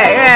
Okay.